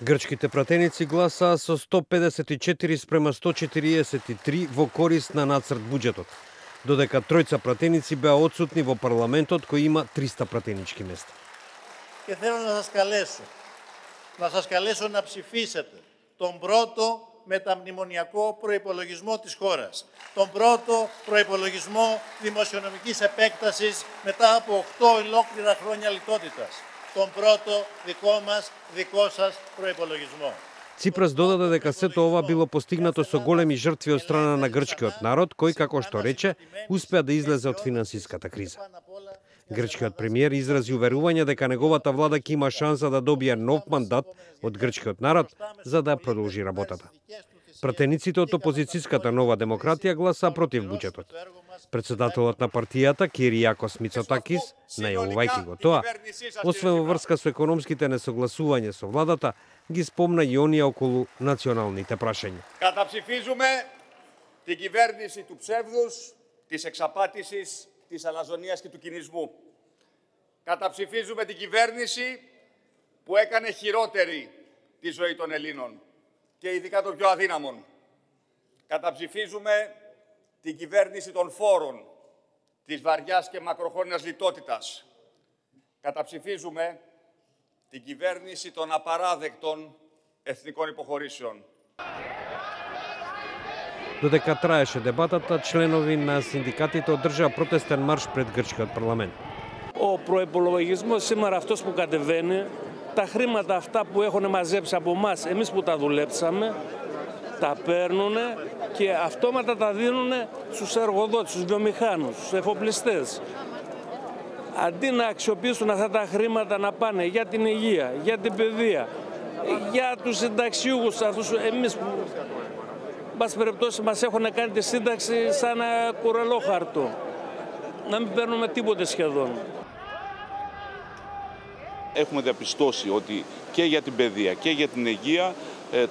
Грчките пратеници гласаа со 154 спрема 143 во корист на нацрт буџетот, додека тројца пратеници беа одсутни во парламентот кој има 300 пратенички места. Και θέλω να σας καλέσω, να σας καλέσω να ψηφίσετε τον πρώτο μεταμνημονιακό προϋπολογισμό της χώρας. Τον πρώτο προϋπολογισμό δημοσιονομικής επέκτασης μετά από 8 ολόκληρα χρόνια λιτότητας. Τον πρώτο δικό μας, δικό σας προϋπολογισμό. Ципрас додаде дека сето ова било постигнато со големи жртви од страна на грчкиот народ, кој, како што рече, успеа да излезе од финансиската криза. Грчкиот премиер изрази уверување дека неговата влада ќе има шанса да добие нов мандат од грчкиот народ за да продолжи работата. Пратениците од опозицијската нова демократија гласа против буџетот. Председателот на партијата Киријакос Мицотакис, најавувајќи го тоа, освен во врска со економските несогласувања со владата, ги спомна и оние околу националните прашања. Καταψηφίζουμε την κυβέρνηση του ψεύδους, της εξαπάτησης, της αλαζονίας και του κινησμού. Καταψηφίζουμε την κυβέρνηση που έκανε χειρότερη τη ζωή των Ελλήνων και ειδικά των πιο αδύναμων. Καταψηφίζουμε την κυβέρνηση των φόρων, της βαριάς και μακροχρόνιας λιτότητας. Καταψηφίζουμε την κυβέρνηση των απαράδεκτων εθνικών υποχωρήσεων. Додека траеше дебатата, членови на синдикатите одржаа протестен марш пред грчкиот парламент. Ο προπολογισμό σήμερα αυτό που κατεβαίνει, τα χρήματα αυτά που έχουν μαζέψει από εμά, εμεί που τα δουλέψαμε, τα παίρνουν και αυτόματα τα δίνουν στους εργοδότες, στους βιομηχάνους, στους εφοπλιστές. Αντί να αξιοποιήσουν αυτά τα χρήματα να πάνε για την υγεία, για την παιδεία, για τους συνταξιούχους αυτούς εμείς που πάση περιπτώσει μας έχουν κάνει τη σύνταξη σαν ένα κουρελόχαρτο. Να μην παίρνουμε τίποτε σχεδόν. Έχουμε διαπιστώσει ότι και για την παιδεία και για την υγεία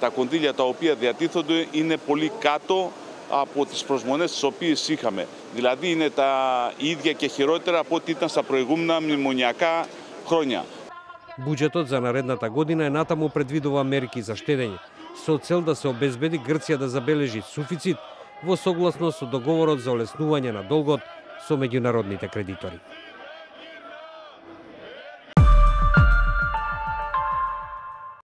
τα κονδύλια τα οποία διατίθονται είναι πολύ κάτω από τις προσμονές τις οποίες είχαμε. Δηλαδή είναι τα ίδια και χειρότερα από ό,τι ήταν στα προηγούμενα μνημονιακά χρόνια. Буџетот за наредната година е натаму предвидува мерки за штедење, со цел да се обезбеди Грција да забележи суфицит во согласно со договорот за олеснување на долгот со меѓународните кредитори.